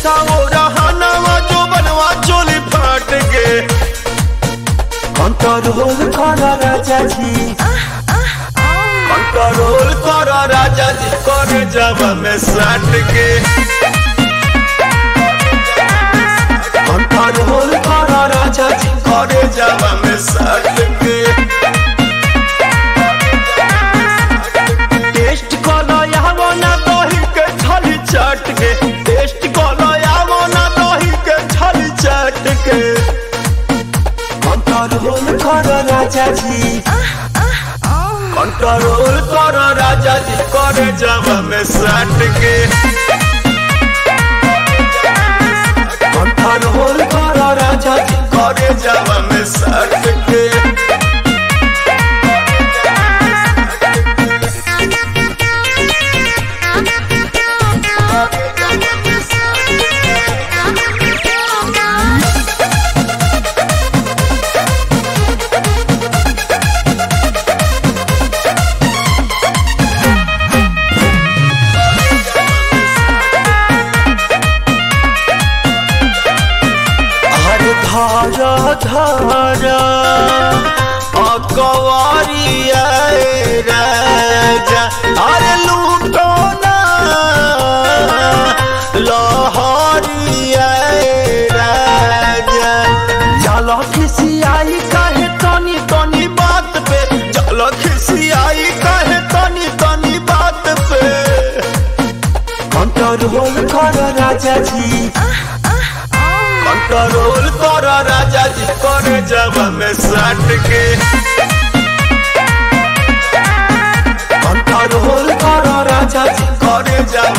ऐसा वो रहाना वा जो बनवा चोली फाट के कंट्रोल करा राजा जी। कंट्रोल करा राजा जी कर साट के कंट्रोल कर राजा जी। कंट्रोल कर राजा जी, कर जब में सट के कंट्रोल कर राजा जी, कर जब धारा धारा अकवारिया राजा। अरे लूटो ना। लहरिया राजा। चलो खिसियाई कहे तनी तनी बात पे। चलो खिसियाई कहे तनी तनी बात पे। कंट्रोल कर राजा जी। कंट्रोल कर राजा जी कर जब में सट के कंट्रोल कर राजा जी कर जब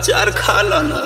अचार खा लाना